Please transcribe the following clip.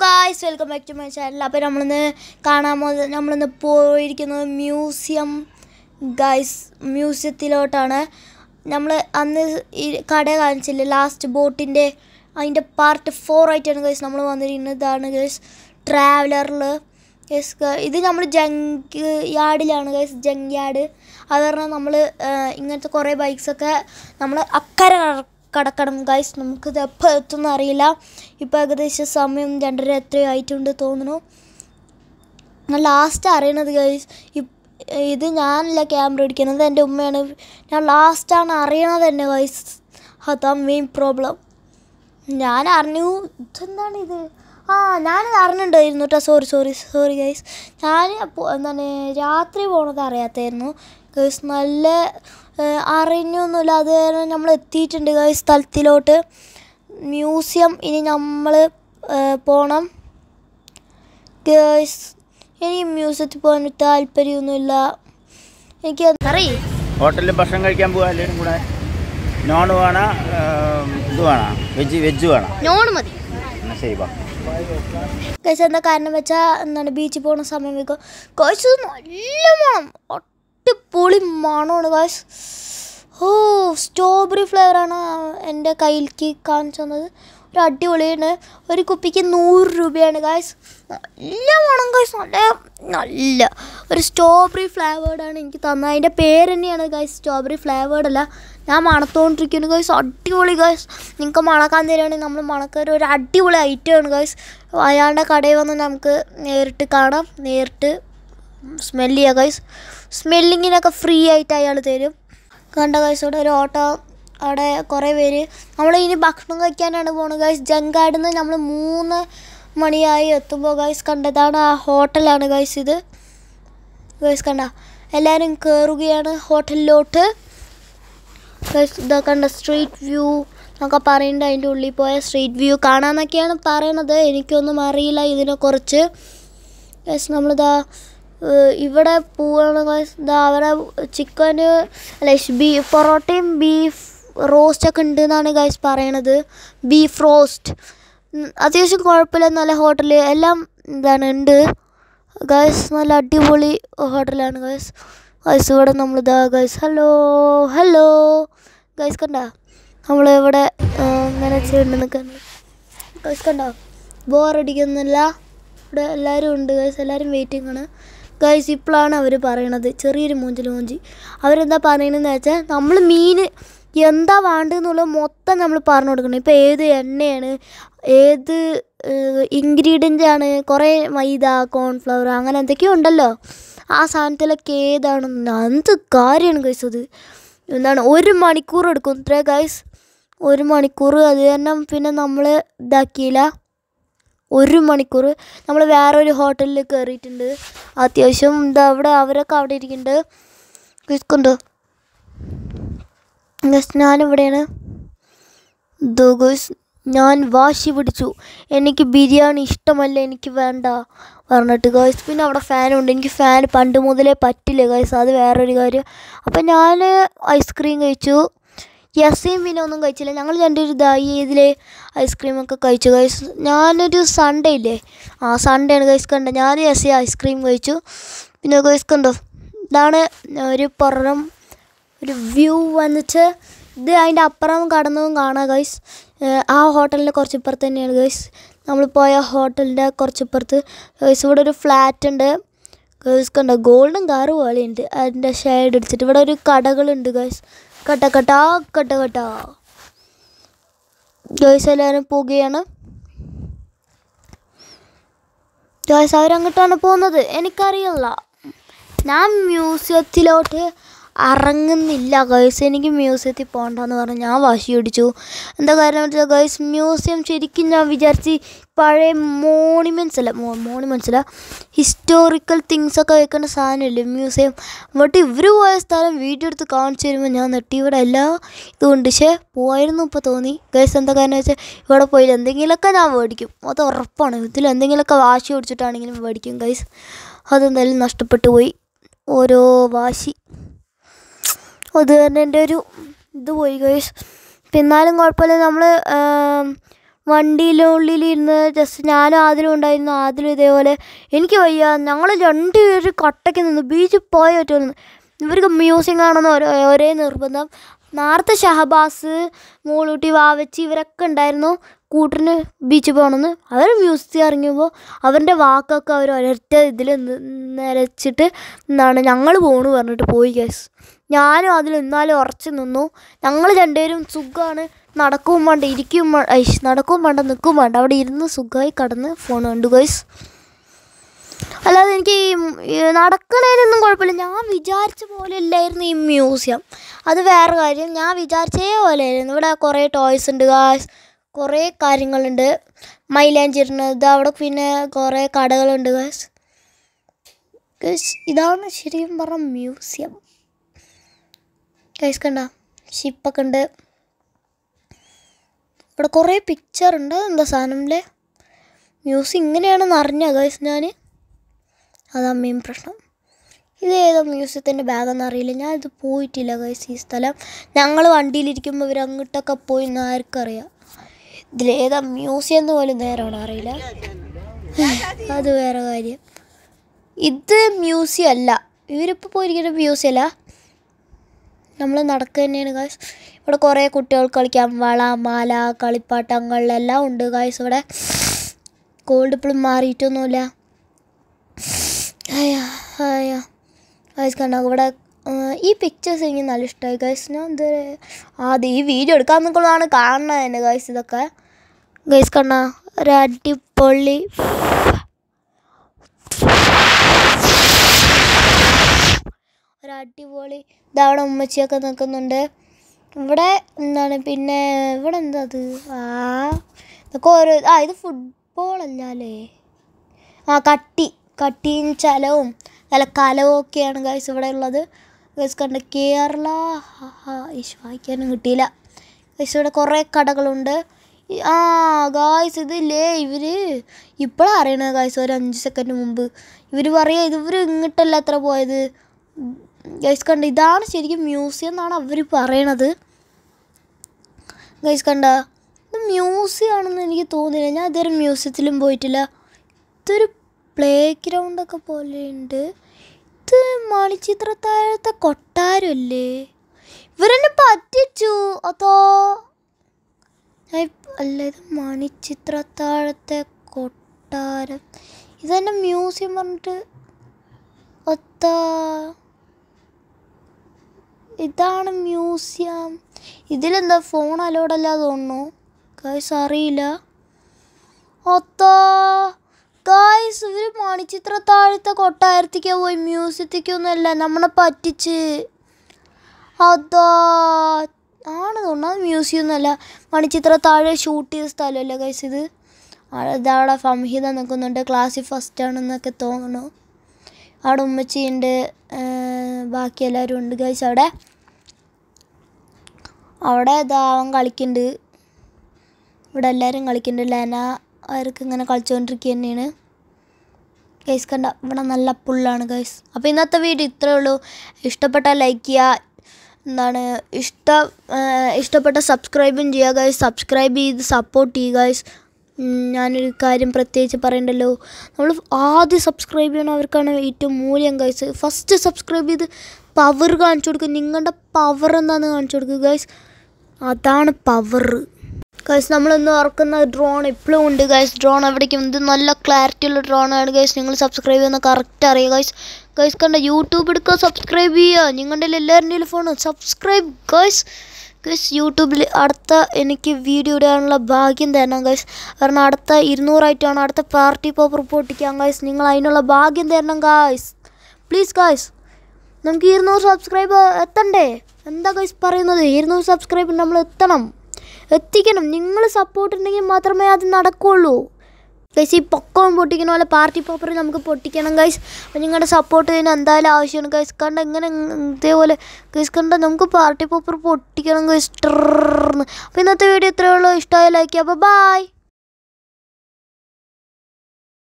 Guys welcome back to my channel അപ്പോൾ നമ്മളിന്ന് കാണാൻ പോകുന്നത് നമ്മളിന്ന് പോയിരിക്കുന്നത് മ്യൂസിയം ഗായ്സ് മ്യൂസിയത്തിലോട്ടാണ്. നമ്മൾ അന്ന് ഈ കട കാണിച്ചില്ലേ ലാസ്റ്റ് ബോട്ടിന്റെ അതിന്റെ പാർട്ട് ഫോർ ആയിട്ടാണ് ഗൈസ് നമ്മൾ വന്നിരിക്കുന്നത്. ഇതാണ് ഗൈസ് ട്രാവലറിൽ ഗൈസ് ഇത് നമ്മൾ ജങ്ക് യാർഡിലാണ് ഗൈസ് ജങ്ക് യാർഡ് അത് പറഞ്ഞാൽ നമ്മൾ ഇങ്ങനത്തെ കുറേ ബൈക്സൊക്കെ നമ്മൾ അക്കരെ കടക്കണം. ഗൈസ് നമുക്കിത് എപ്പോൾ എത്തുമെന്ന് അറിയില്ല. ഇപ്പോൾ ഏകദേശം സമയം രണ്ടര എത്രയോ ആയിട്ടുണ്ട് തോന്നുന്നു. ഞാൻ ലാസ്റ്റ് അറിയണത് ഗൈസ് ഇത് ഞാനല്ല ക്യാമറ എടുക്കുന്നത് എന്റെ ഉമ്മയാണ്. ഞാൻ ലാസ്റ്റാണ് അറിയണത് തന്നെ ഗൈസ് അതാ മെയിൻ പ്രോബ്ലം ഞാൻ അറിഞ്ഞു. ഇതെന്താണ് ഇത്? ആ ഞാനത് അറിഞ്ഞിട്ടുണ്ടായിരുന്നു കേട്ടോ സോറി സോറി സോറി ഗൈസ് ഞാൻ എന്താണ് രാത്രി പോണത് അറിയാത്തായിരുന്നു. ഗൈസ് നല്ല അറിഞ്ഞൊന്നുമില്ല. അത് കാരണം നമ്മൾ എത്തിയിട്ടുണ്ട് ഈ സ്ഥലത്തിലോട്ട്. മ്യൂസിയം ഇനി നമ്മൾ പോകണം ഗേഴ്സ് ഇനി മ്യൂസിയത്തിൽ പോകാൻ താല്പര്യമൊന്നുമില്ല. എനിക്ക് അറിയ ഹോട്ടലിൽ ഭക്ഷണം കഴിക്കാൻ പോകാം എല്ലാവരും കൂടെ. നോൺ വേണം ഇത് വേണം? വെജ് വെജ് വേണം? നോൺ മതി. ശരി എന്താ കാരണം വെച്ചാൽ എന്താണ് ബീച്ചിൽ പോകുന്ന സമയം വെക്കും കോഴ്സ് നല്ല മണം. അടിപൊളി മണമാണ് കാശ് ഓ സ്ട്രോബെറി ഫ്ലേവറാണ് എന്റെ കയ്യിലേക്ക് കാണിച്ചു തന്നത്. ഒരു അടിപൊളിയാണ്. ഒരു കുപ്പിക്ക് നൂറ് രൂപയാണ് ഗായ്സ് നല്ല മണം ഗായ്സ് നല്ല നല്ല. ഒരു സ്ട്രോബെറി ഫ്ലേവേർഡാണ് എനിക്ക് തന്നത്. അതിന്റെ പേര് തന്നെയാണ് ഗായ്സ് സ്ട്രോബെറി ഫ്ലേവേർഡ് അല്ല. ഞാൻ മണത്തോണ്ടിരിക്കുന്നു ഗായ്സ് അടിപൊളി ഗായ്സ് നിങ്ങൾക്ക് മണക്കാൻ തരികയാണെങ്കിൽ നമ്മൾ മണക്കാൻ ഒരു അടിപൊളി ഐറ്റമാണ് ഗായ്സ് അയാളുടെ കടയിൽ വന്ന് നമുക്ക് നേരിട്ട് കാണാം. നേരിട്ട് സ്മെല്ല് ചെയ്യുക ഗൈസ് സ്മെല്ലിങ്ങിനൊക്കെ ഫ്രീ ആയിട്ട് അയാൾ തരും. കണ്ട ഗൈസ് ഇവിടെ ഒരു ഓട്ടോ അവിടെ കുറേ പേര്. നമ്മൾ ഇനി ഭക്ഷണം കഴിക്കാനാണ് പോകുന്നത് ഗൈസ് ജങ്കാടിൽ നിന്ന് നമ്മൾ മൂന്ന് മണിയായി എത്തുമ്പോൾ ഗൈസ് കണ്ടതാണ് ആ ഹോട്ടലാണ് ഗൈസ് ഇത്. ഗൈസ് കണ്ട? എല്ലാവരും കയറുകയാണ് ഹോട്ടലിലോട്ട്. ഗൈസ് ഇതാ കണ്ട? സ്ട്രീറ്റ് വ്യൂ എന്നൊക്കെ പറയുന്നുണ്ട് അതിന്റെ ഉള്ളിൽ പോയ സ്ട്രീറ്റ് വ്യൂ കാണാമെന്നൊക്കെയാണ് പറയണത്. എനിക്കൊന്നും അറിയില്ല ഇതിനെക്കുറിച്ച്. ഗൈസ് നമ്മളിതാ ഇവിടെ പോവാണ് ഗൈസ് ഇതാ അവരെ ചിക്കന് അല്ല ബീ പൊറോട്ടയും ബീഫ് റോസ്റ്റ് ഒക്കെ ഉണ്ട് എന്നാണ് ഗൈസ് പറയണത് ബീഫ് റോസ്റ്റ് അത്യാവശ്യം കുഴപ്പമില്ല നല്ല ഹോട്ടൽ എല്ലാം എന്താണ് ഉണ്ട്. ഗൈസ് നല്ല അടിപൊളി ഹോട്ടലാണ് ഗൈസ് ഗൈസ് ഇവിടെ നമ്മൾ ഇതാ ഗൈസ് ഹലോ ഹലോ ഗൈസ് കണ്ട? നമ്മൾ ഇവിടെ ഇങ്ങനെ ചെയ്യുന്നുണ്ട് നിൽക്കുന്നത് ഗൈസ് കണ്ടോ? ബോറടിക്കുന്നില്ല ഇവിടെ എല്ലാവരും ഉണ്ട് ഗൈസ് എല്ലാവരും വെയിറ്റിംഗ് ആണ്. ഗൈസ് ഇപ്പോഴാണ് അവർ പറയണത്. ചെറിയൊരു മൂഞ്ചൽ മൂഞ്ചി. അവരെന്താ പറയണതെന്ന് വെച്ചാൽ നമ്മൾ മീൻ എന്താ വേണ്ടതെന്നുള്ളത് മൊത്തം നമ്മൾ പറഞ്ഞു കൊടുക്കണം. ഇപ്പോൾ ഏത് എണ്ണയാണ് ഏത് ഇൻഗ്രീഡിയന്റ് ആണ് കുറേ മൈദ കോൺഫ്ലവർ അങ്ങനെ എന്തൊക്കെയോ ഉണ്ടല്ലോ. ആ സാധനത്തിലൊക്കെ ഏതാണെന്ന് എന്ത് കാര്യമാണ് ഗൈസ് അത്? എന്താണ് ഒരു മണിക്കൂർ എടുക്കും. ഇത്രേ ഗൈസ് ഒരു മണിക്കൂർ. അത് തന്നെ പിന്നെ നമ്മൾ ഇതാക്കിയില്ല. ഒരു മണിക്കൂർ നമ്മൾ വേറൊരു ഹോട്ടലിൽ കയറിയിട്ടുണ്ട്. അത്യാവശ്യം എന്താ അവിടെ അവരൊക്കെ അവിടെ ഇരിക്കുന്നുണ്ട്. ഗസ്കുണ്ടോ ഗസ് ഞാനിവിടെയാണ്. ഗസ് ഞാൻ വാശി പിടിച്ചു. എനിക്ക് ബിരിയാണി ഇഷ്ടമല്ല എനിക്ക് വേണ്ട പറഞ്ഞിട്ട് ഗൈസ്. പിന്നെ അവിടെ ഫാനുണ്ട്. എനിക്ക് ഫാൻ പണ്ട് മുതലേ പറ്റില്ല ഗൈസ്. അത് വേറൊരു കാര്യം. അപ്പം ഞാൻ ഐസ്ക്രീം കഴിച്ചു. പിന്നെ ഒന്നും കഴിച്ചില്ല. ഞങ്ങൾ രണ്ടുപേരും ഇതായി ഇതിൽ ഐസ്ക്രീമൊക്കെ കഴിച്ചു. ഗൈസ് ഞാനൊരു സൺഡേ ഇല്ലേ? ആ സൺഡേ ആണ് ഗൈസ് കണ്ടത്. ഞാൻ യസി ഐസ്ക്രീം കഴിച്ചു. പിന്നെ ഗൈസ് കണ്ടോ? ഇതാണ് ഒരു പുറം ഒരു വ്യൂ വന്നിട്ട് ഇത് അതിന്റെ അപ്പുറം കടന്നതും കാണാം ഗൈസ് ആ ഹോട്ടലിന്റെ കുറച്ച് ഇപ്പുറത്ത് തന്നെയാണ് ഗൈസ് നമ്മൾ പോയ ഹോട്ടലിന്റെ കുറച്ച് ഇപ്പുറത്ത് ഗൈസ് ഇവിടെ ഒരു ഫ്ലാറ്റ് ഉണ്ട്. ഗൈസ് കണ്ടോ? ഗോൾഡൻ കാറ് പോലെയുണ്ട്. അതിന്റെ ഷെയ്ഡ് അടിച്ചിട്ട്. ഇവിടെ ഒരു കടകളുണ്ട് ഗൈസ് കട്ട കട്ട കട്ട കട്ട. ജോയ്സ് എല്ലാവരും പോവുകയാണ്. ജോയ്സ് അവരങ്ങോട്ടാണ് പോകുന്നത്. എനിക്കറിയില്ല. ഞാൻ മ്യൂസിയത്തിലോട്ട് ഇറങ്ങുന്നില്ല ഗൈസ് എനിക്ക് മ്യൂസിയത്തിൽ പോകണ്ടെന്ന് പറഞ്ഞ് ഞാൻ വാശി പിടിച്ചു എന്താ കാരണം വെച്ചാൽ ഗൈസ് മ്യൂസിയം ശരിക്കും ഞാൻ വിചാരിച്ച് പഴയ മോണിമെന്റ്സ് അല്ല മോണിമെന്റ്സ് അല്ല ഹിസ്റ്റോറിക്കൽ തിങ്സ് ഒക്കെ വെക്കുന്ന സാധനമില്ലേ മ്യൂസിയം എന്നിട്ട് ഇവർ പോയ സ്ഥലം വീഡിയോ എടുത്ത് കാണിച്ചു തരുമ്പോൾ ഞാൻ നെട്ടി ഇവിടെ എല്ലാ ഇതുകൊണ്ട് പക്ഷേ പോയിരുന്നു ഇപ്പോൾ തോന്നി. ഗൈസ് എന്താ കാരണം വെച്ചാൽ ഇവിടെ പോയില്ല. എന്തെങ്കിലുമൊക്കെ ഞാൻ മേടിക്കും. അത് ഉറപ്പാണ്. ഇതിൽ എന്തെങ്കിലുമൊക്കെ വാശി പിടിച്ചിട്ടാണെങ്കിലും മേടിക്കും ഗൈസ് അതെന്തായാലും നഷ്ടപ്പെട്ടു പോയി. ഓരോ വാശി. അത് തന്നെ എന്റെ ഒരു ഇത് പോയി ഗൈസ് എന്നാലും കുഴപ്പമില്ല. നമ്മൾ വണ്ടിയിലുള്ളിൽ ഇരുന്ന് ജസ്റ്റ് ഞാനും ആദ്യം ഉണ്ടായിരുന്നു. ആദ്യം ഇതേപോലെ. എനിക്ക് വയ്യ. ഞങ്ങൾ രണ്ടുപേരും കട്ടയ്ക്ക് നിന്ന് ബീച്ചിൽ പോയ പറ്റുമെന്ന് ഇവർക്ക് മ്യൂസിയം കാണുന്ന ഒരേ ഒരേ നിർബന്ധം. നേരത്തെ ഷഹബാസ് മൂളൂട്ടി വാവച്ചി ഇവരൊക്കെ ഉണ്ടായിരുന്നു. കൂട്ടിന് ബീച്ചിൽ പോകണമെന്ന്. അവർ മ്യൂസിയം ഇറങ്ങിയപ്പോൾ അവരുടെ വാക്കൊക്കെ അവർ ഒരൊറ്റ ഇതിൽ നിരച്ചിട്ട് എന്താണ് ഞങ്ങൾ പോകണമെന്ന് പറഞ്ഞിട്ട് പോയി ഗൈസ് ഞാനും അതിൽ എന്നാലും ഉറച്ചു നിന്നു. ഞങ്ങൾ രണ്ടുപേരും സുഖമാണ് നടക്കും വേണ്ട ഇരിക്കും ഐഷ് നടക്കും വേണ്ട നിൽക്കും വേണ്ട. അവിടെ ഇരുന്ന് സുഖമായി കടന്ന് ഫോൺ കണ്ടു ഗൈസ് അല്ലാതെ എനിക്ക് ഈ നടക്കണേനൊന്നും കുഴപ്പമില്ല. ഞാൻ വിചാരിച്ച പോലെ ഇല്ലായിരുന്നു ഈ മ്യൂസിയം. അത് വേറെ കാര്യം. ഞാൻ വിചാരിച്ചേ പോലെ ആയിരുന്നു ഇവിടെ കുറേ ടോയ്സ് ഉണ്ട് ഗായ്സ് കുറേ കാര്യങ്ങളുണ്ട്. മൈലാഞ്ചിരുന്ന് ഇത് അവിടെ പിന്നെ കുറേ കടകളുണ്ട് ഗായ്സ് ഇതാണ് ശരിക്കും പറഞ്ഞ മ്യൂസിയം. ഗൈസ് കണ്ട. ഷിപ്പൊക്കെ ഉണ്ട്. ഇവിടെ കുറേ പിക്ചർ ഉണ്ട്. എന്താ സാധനമില്ലേ? മ്യൂസിക് ഇങ്ങനെയാണെന്ന് അറിഞ്ഞ ഗൈസ് ഞാൻ അതാ മെയിൻ പ്രശ്നം. ഇത് ഏതോ മ്യൂസിയത്തിന്റെ ബാഗെന്ന് അറിയില്ല. ഞാൻ പോയിട്ടില്ല ഗൈസ് ഈ സ്ഥലം. ഞങ്ങൾ വണ്ടിയിലിരിക്കുമ്പോൾ ഇവർ അങ്ങോട്ടൊക്കെ പോയി എന്ന് ആർക്കറിയാം. ഇതിലേതാ മ്യൂസിയം എന്ന് പോലും നേരമാണ് അറിയില്ല. അത് വേറെ കാര്യം. ഇത് മ്യൂസിയം അല്ല. ഇവരിപ്പോൾ പോയിരിക്കുന്ന മ്യൂസിയം അല്ല നമ്മൾ നടക്കുക തന്നെയാണ് ഗായ്സ് ഇവിടെ കുറേ കുട്ടികൾ കളിക്കാം. വള മാല കളിപ്പാട്ടങ്ങളിലെല്ലാം ഉണ്ട് ഗായ്സ് ഇവിടെ കോൾഡ് ഇപ്പോഴും മാറിയിട്ടൊന്നുമില്ല. ഗൈസ് കണ്ടോ? ഇവിടെ ഈ പിക്ചേഴ്സ് എനിക്ക് നല്ല ഇഷ്ടമായി ഗൈസ് ഞാൻ എന്താ ആദ്യം ഈ വീഡിയോ എടുക്കാൻ നിൽക്കുന്നതാണ് കാണുന്നത് തന്നെ ഗൈസ് ഇതൊക്കെ. ഗൈസ് കണ്ണ ഒരു അടിപൊളി ഒരു അടിപൊളി ഇതവിടെ ഉമ്മച്ചിയൊക്കെ നിൽക്കുന്നുണ്ട്. ഇവിടെ എന്താണ് പിന്നെ ഇവിടെ എന്താ അത്? ആ ഇതൊക്കെ ഓരോ ആ ഇത് ഫുട്ബോൾ അല്ലേ ആ കട്ടി കട്ടിയും ചലവും നല്ല കലവും ഒക്കെയാണ് ഗൈസ് ഇവിടെ ഉള്ളത്. ഗൈസ് കണ്ട കേരള ഈശ് വായിക്കാനും കിട്ടിയില്ല. ഗൈസ് ഇവിടെ കുറേ കടകളുണ്ട്. ആ ഗായ്സ് ഇതില്ലേ ഇവർ ഇപ്പോഴാണ് അറിയണത് ഗായ്സ് ഒരു അഞ്ച് സെക്കൻഡ് മുമ്പ്. ഇവർ പറയുക ഇവർ ഇങ്ങോട്ടല്ല എത്ര പോയത്? ഗൈസ് കണ്ട ഇതാണ് ശരിക്കും മ്യൂസിയം എന്നാണ് അവർ പറയണത്. ഗൈസ് കണ്ട ഇത് മ്യൂസിയം ആണെന്ന് എനിക്ക് തോന്നില്ല ഞാൻ ഇതുവരെ മ്യൂസിയത്തിലും പോയിട്ടില്ല. ഇതൊരു പ്ലേ ഗ്രൗണ്ടൊക്കെ പോലെയുണ്ട് ഇത് മണിച്ചിത്രത്താഴത്തെ കൊട്ടാരമല്ലേ ഇവരെന്നെ പറ്റിച്ചു. അതോ അല്ല ഇത് മണിച്ചിത്രത്താഴത്തെ കൊട്ടാരം. ഇതെന്നെ മ്യൂസിയം പറഞ്ഞിട്ട് ഒത്ത ഇതാണ് മ്യൂസിയം. ഇതിലെന്താ ഫോൺ അലോഡല്ല തോന്നുന്നു. ഗായ്സ് അറിയില്ല. ഒത്താ ഗായ്സ് ഇവർ മണിച്ചിത്ര താഴത്തെ കൊട്ടാരത്തേക്ക് പോയി മ്യൂസിയത്തേക്കൊന്നുമല്ല നമ്മളെ പറ്റിച്ച്. അതാ ആണ് തോന്നുന്നത് മ്യൂസിയം ഒന്നുമല്ല. മണിച്ചിത്ര താഴെ ഷൂട്ട് ചെയ്ത സ്ഥലമല്ലേ ഗൈസ് ഇത്? അതവിടെ ഫംഹിത നിൽക്കുന്നുണ്ട്. ക്ലാസ്സിൽ ഫസ്റ്റ് ആണെന്നൊക്കെ തോന്നുന്നു. അവിടെ ഉമ്മച്ചിയുണ്ട് ബാക്കി എല്ലാവരും ഉണ്ട് ഗൈസ് അവിടെ. അവിടെ ദാവൻ കളിക്കുന്നുണ്ട് ഇവിടെ എല്ലാവരും കളിക്കുന്നുണ്ട് ലെന അവർക്ക് ഇങ്ങനെ കളിച്ചുകൊണ്ടിരിക്കുക തന്നെയാണ് ഗൈസ് കണ്ട ഇവിടെ നല്ല പുള്ളാണ് ഗൈസ് അപ്പോൾ ഇന്നത്തെ വീഡിയോ ഇത്രയേ ഉള്ളൂ. ഇഷ്ടപ്പെട്ട ലൈക്ക് ചെയ്യുക. എന്താണ് ഇഷ്ട ഇഷ്ടപ്പെട്ട സബ്സ്ക്രൈബും ചെയ്യുക ഗൈസ് സബ്സ്ക്രൈബ് ചെയ്ത് സപ്പോർട്ട് ചെയ്യുക ഗൈസ് ഞാനൊരു കാര്യം പ്രത്യേകിച്ച് പറയണ്ടല്ലോ. നമ്മൾ ആദ്യം സബ്സ്ക്രൈബ് ചെയ്യണവർക്കാണ് ഏറ്റവും മൂല്യം ഗൈസ് ഫസ്റ്റ് സബ്സ്ക്രൈബ് ചെയ്ത് പവർ കാണിച്ചു കൊടുക്കുക നിങ്ങളുടെ പവർ എന്താണെന്ന് കാണിച്ചു കൊടുക്കുക ഗൈസ് അതാണ് പവർ ഗൈസ് നമ്മളിന്ന് ഓർക്കുന്ന ഡ്രോൺ ഇപ്പോഴും ഉണ്ട് ഗൈസ് ഡ്രോൺ എവിടേക്കും ഇത് നല്ല ക്ലാരിറ്റി ഉള്ള ഡ്രോൺ ആണ് ഗൈസ് നിങ്ങൾ സബ്സ്ക്രൈബ് ചെയ്യുന്ന കറക്റ്റ് അറിയുക ഗൈസ് ഗൈസ് കണ്ട യൂട്യൂബ് എടുക്കുക സബ്സ്ക്രൈബ് ചെയ്യുക. നിങ്ങളുടെ എല്ലാവരുടെയും ഫോൺ സബ്സ്ക്രൈബ് ഗൈസ് ഗൈസ് യൂട്യൂബിൽ അടുത്ത എനിക്ക് വീഡിയോ ഇടാനുള്ള ഭാഗ്യം തരണം ഗൈസ് കാരണം അടുത്ത ഇരുന്നൂറായിട്ടാണ് അടുത്ത പാർട്ടി പോപ്പർ പൊട്ടിക്കാൻ ഗൈസ് നിങ്ങൾ അതിനുള്ള ഭാഗ്യം തരണം ഗൈസ് പ്ലീസ് ഗൈസ് നമുക്ക് ഇരുന്നൂറ് സബ്സ്ക്രൈബ് എത്തണ്ടേ? എന്താ ഗൈസ് പറയുന്നത്? ഇരുന്നൂറ് സബ്സ്ക്രൈബർ നമ്മൾ എത്തണം എത്തിക്കണം. നിങ്ങൾ സപ്പോർട്ട് ഉണ്ടെങ്കിൽ മാത്രമേ അത് നടക്കുകയുള്ളൂ ഗൈസ് ഈ പൊക്കവും പൊട്ടിക്കണ പോലെ പാർട്ടി പോപ്പർ നമുക്ക് പൊട്ടിക്കണം ഗൈസ് അപ്പോൾ നിങ്ങളുടെ സപ്പോർട്ട് ഇതിന് എന്തായാലും ആവശ്യമാണ് ഗൈസ് കണ്ട ഇങ്ങനെ ഇതേപോലെ ഗൈസ് കണ്ട നമുക്ക് പാർട്ടി പോപ്പർ പൊട്ടിക്കണം ഗൈസ് അപ്പോൾ ഇന്നത്തെ വീഡിയോ ഇത്രയേ ഉള്ളൂ ഇഷ്ടമായ ലൈക്ക് അപ്പോൾ ബായ്